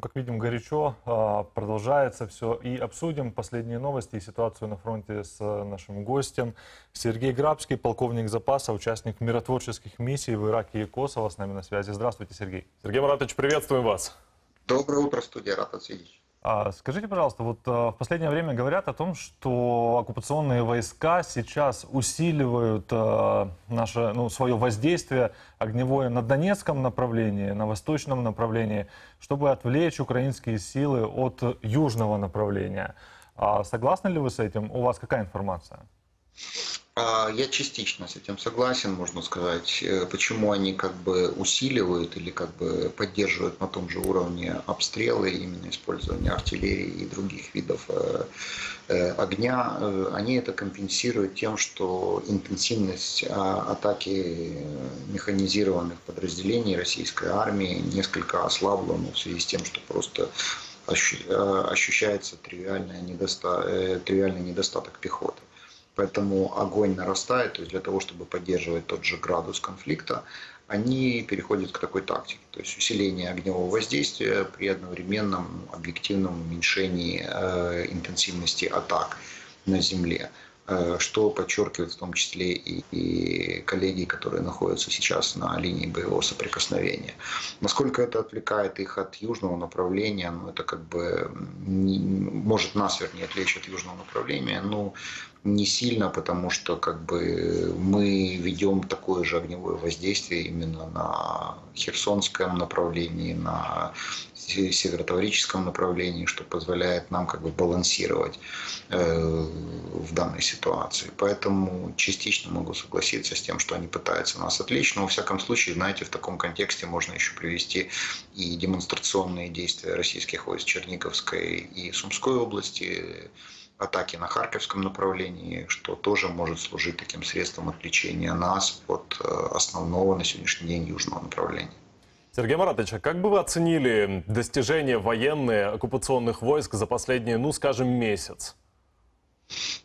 Ну, Как видим, горячо а, продолжается все. И обсудим последние новости и ситуацию на фронте с а, нашим гостем. Сергей Грабский, полковник запаса, участник миротворческих миссий в Ираке и Косово. С нами на связи. Здравствуйте, Сергей. Сергей Маратович, приветствуем вас. Доброе утро, студия, рад. А, Скажите, пожалуйста, вот а, в последнее время говорят о том, что оккупационные войска сейчас усиливают а, наше, ну, свое воздействие огневое на Донецком направлении, на восточном направлении, чтобы отвлечь украинские силы от южного направления. А Согласны ли вы с этим? У вас какая информация? А, Я частично с этим согласен, можно сказать. Э, Почему они как бы усиливают или как бы поддерживают на том же уровне обстрелы, именно использование артиллерии и других видов э, э, огня, они это компенсируют тем, что интенсивность а, атаки механизированных подразделений российской армии несколько ослабла ну, в связи с тем, что просто ощу- ощущается тривиальный недостаток пехоты. Поэтому огонь нарастает, то есть для того, чтобы поддерживать тот же градус конфликта, они переходят к такой тактике, то есть усиление огневого воздействия при одновременном объективном уменьшении э, интенсивности атак на земле, что подчеркивает в том числе и, и коллеги, которые находятся сейчас на линии боевого соприкосновения. Насколько это отвлекает их от южного направления, ну это как бы не, может нас, вернее, отвлечь от южного направления, но не сильно, потому что как бы мы ведем такое же огневое воздействие именно на Херсонском направлении, на се- северотаврическом направлении, что позволяет нам как бы балансировать э, в данной ситуации. Поэтому частично могу согласиться с тем, что они пытаются нас отвлечь, но во всяком случае, знаете, в таком контексте можно еще привести и демонстрационные действия российских войск Черниговской и Сумской области, атаки на Харьковском направлении, что тоже может служить таким средством отвлечения нас от э, основного на сегодняшний день южного направления. Сергей Маратович, а как бы вы оценили достижения военные оккупационных войск за последний, ну, скажем, месяц?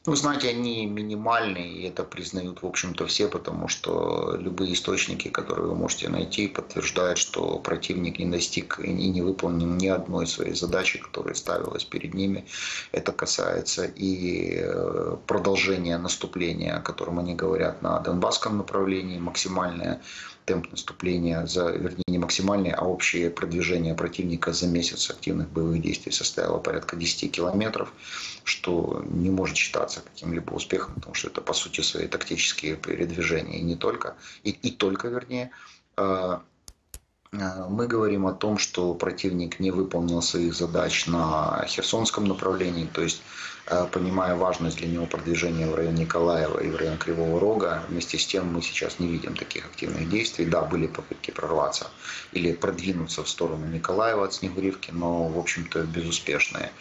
Ну, знаете, они минимальные, и это признают, в общем-то, все, потому что любые источники, которые вы можете найти, подтверждают, что противник не достиг и не выполнил ни одной своей задачи, которая ставилась перед ними. Это касается и э, продолжения наступления, о котором они говорят на Донбасском направлении, максимальное темп наступления, за, вернее, не максимальный, а общее продвижение противника за месяц активных боевых действий составило порядка 10 километров, что не может считаться каким-либо успехом, потому что это, по сути, свои тактические передвижения, и не только, и, и только, вернее. А, а, Мы говорим о том, что противник не выполнил своих задач на Херсонском направлении, то есть понимая важность для него продвижения в район Николаева и в район Кривого Рога, вместе с тем мы сейчас не видим таких активных действий. Да, были попытки прорваться или продвинуться в сторону Николаева от Снегуревки, но, в общем-то, безуспешные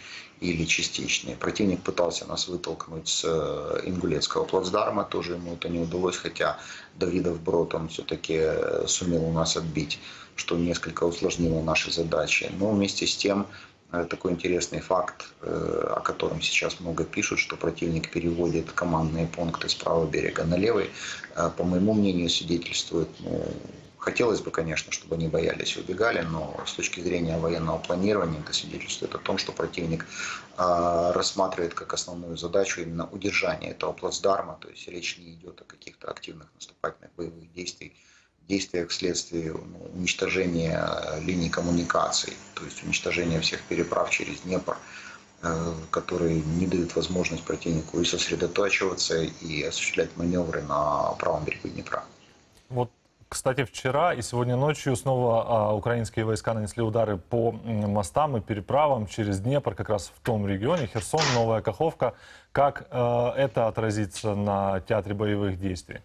или частичные. Противник пытался нас вытолкнуть с э, Ингулецкого плацдарма, тоже ему это не удалось, хотя Давидов Брод он все-таки сумел у нас отбить, что несколько усложнило наши задачи. Но вместе с тем э, такой интересный факт, э, о котором сейчас много пишут, что противник переводит командные пункты с правого берега на левый, э, по моему мнению, свидетельствует ну, Хотелось бы, конечно, чтобы они боялись и убегали, но с точки зрения военного планирования это свидетельствует о том, что противник рассматривает как основную задачу именно удержание этого плацдарма, то есть речь не идет о каких-то активных наступательных боевых действиях, действиях вследствие ну, уничтожения линий коммуникаций, то есть уничтожения всех переправ через Днепр, э, которые не дают возможность противнику и сосредотачиваться, и осуществлять маневры на правом берегу Днепра. Вот, кстати, вчера и сегодня ночью снова а, украинские войска нанесли удары по мостам и переправам через Днепр, как раз в том регионе, Херсон, Новая Каховка. Как э, это отразится на театре боевых действий?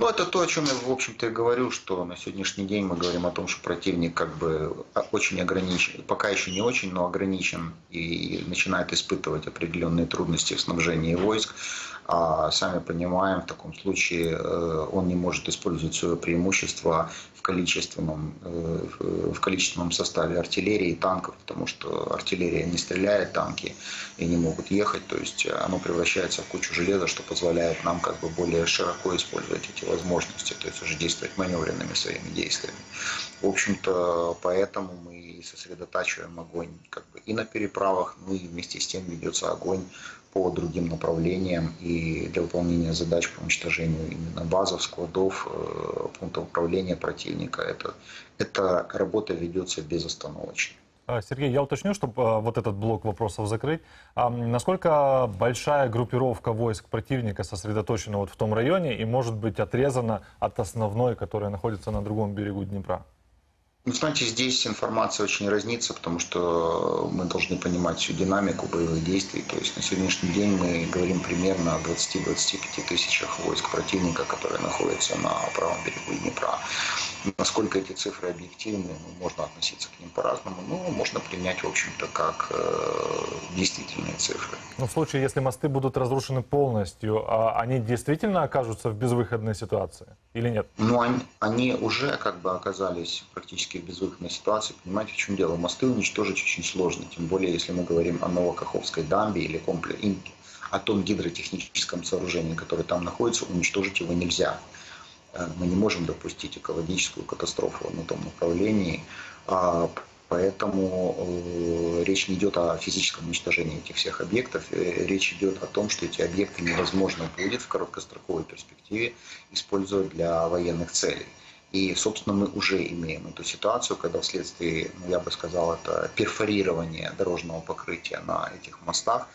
Ну, это то, о чем я, в общем-то, и говорю, что на сегодняшний день мы говорим о том, что противник как бы очень ограничен, пока еще не очень, но ограничен и начинает испытывать определенные трудности в снабжении войск. А сами понимаем, в таком случае э, он не может использовать свое преимущество в количественном, э, в- количественном составе артиллерии и танков, потому что артиллерия не стреляет, танки и не могут ехать, то есть оно превращается в кучу железа, что позволяет нам как бы более широко использовать эти возможности, то есть уже действовать маневренными своими действиями. В общем-то, поэтому мы сосредотачиваем огонь как бы и на переправах, ну и вместе с тем ведется огонь по другим направлениям и для выполнения задач по уничтожению именно базов, складов, э, пунктов управления противника. Это, эта работа ведется безостановочно. А, Сергей, я уточню, чтобы а, вот этот блок вопросов закрыть. А насколько большая группировка войск противника сосредоточена вот в том районе и может быть отрезана от основной, которая находится на другом берегу Днепра? Ну, знаете, здесь информация очень разнится, потому что мы должны понимать всю динамику боевых действий. То есть на сегодняшний день мы говорим примерно о 20-25 тысячах войск противника, которые находятся на правом берегу Днепра. Насколько эти цифры объективны, ну, можно относиться к ним по-разному, но можно принять, в общем-то, как э, действительные цифры. Но в случае, если мосты будут разрушены полностью, а они действительно окажутся в безвыходной ситуации или нет? Ну, они, они уже как бы оказались практически в безвыходной ситуации. Понимаете, в чем дело? Мосты уничтожить очень сложно, тем более, если мы говорим о Новокаховской дамбе или комплексе, о том гидротехническом сооружении, которое там находится, уничтожить его нельзя. Э, мы не можем допустить экологическую катастрофу на том направлении. А, поэтому э, речь не идет о физическом уничтожении этих всех объектов. Э, речь идет о том, что эти объекты невозможно будет в короткостроковой перспективе использовать для военных целей. И, собственно, мы уже имеем эту ситуацию, когда вследствие, ну, я бы сказал, это перфорирование дорожного покрытия на этих мостах,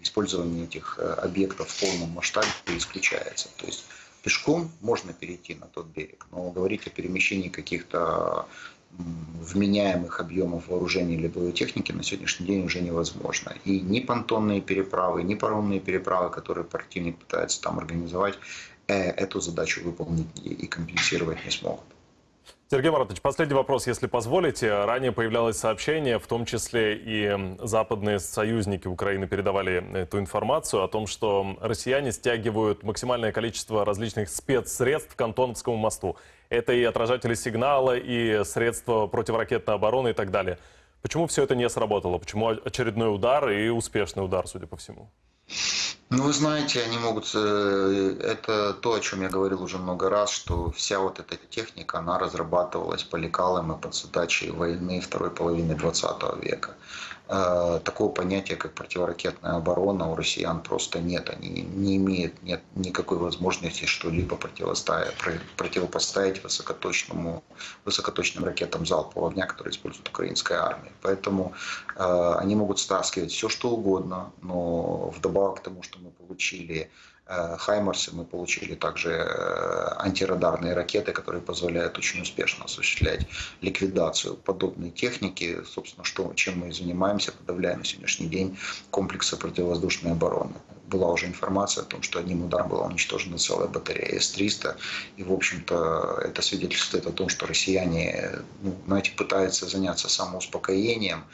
использование этих объектов в полном масштабе исключается. То есть Пешком можно перейти на тот берег, но говорить о перемещении каких-то вменяемых объемов вооружений или боевой техники на сегодняшний день уже невозможно. И ни понтонные переправы, ни паромные переправы, которые противник пытается там организовать, э, эту задачу выполнить и компенсировать не смогут. Сергей Маратович, последний вопрос, если позволите. Ранее появлялось сообщение, в том числе и западные союзники Украины передавали эту информацию о том, что россияне стягивают максимальное количество различных спецсредств к Антоновскому мосту. Это и отражатели сигнала, и средства противоракетной обороны и так далее. Почему все это не сработало? Почему очередной удар и успешный удар, судя по всему? Ну, вы знаете, они могут... Э, это то, о чем я говорил уже много раз, что вся вот эта техника, она разрабатывалась по лекалам и под задачи войны второй половины 20 века. Э, такого понятия, как противоракетная оборона у россиян просто нет. Они не имеют нет никакой возможности что-либо противопоставить высокоточному, высокоточным ракетам залпового огня, которые использует украинская армия. Поэтому э, они могут стаскивать все, что угодно, но вдобавок к тому, что мы получили Хаймарсы мы получили также э, антирадарные ракеты, которые позволяют очень успешно осуществлять ликвидацию подобной техники. Собственно, что, чем мы занимаемся, подавляя на сегодняшний день комплексы противовоздушной обороны. Была уже информация о том, что одним ударом была уничтожена целая батарея С-300. И, в общем-то, это свидетельствует о том, что россияне, ну, знаете, пытаются заняться самоуспокоением,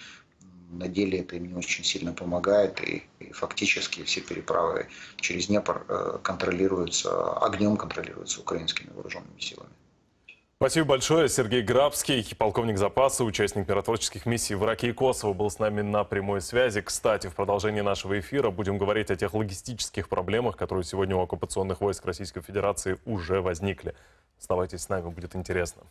на деле это им не очень сильно помогает, и, и фактически все переправы через Днепр э, контролируются, огнем контролируются украинскими вооруженными силами. Спасибо большое. Сергей Грабский, полковник запаса, участник миротворческих миссий в Ираке и Косово, был с нами на прямой связи. Кстати, в продолжении нашего эфира будем говорить о тех логистических проблемах, которые сегодня у оккупационных войск Российской Федерации уже возникли. Оставайтесь с нами, будет интересно.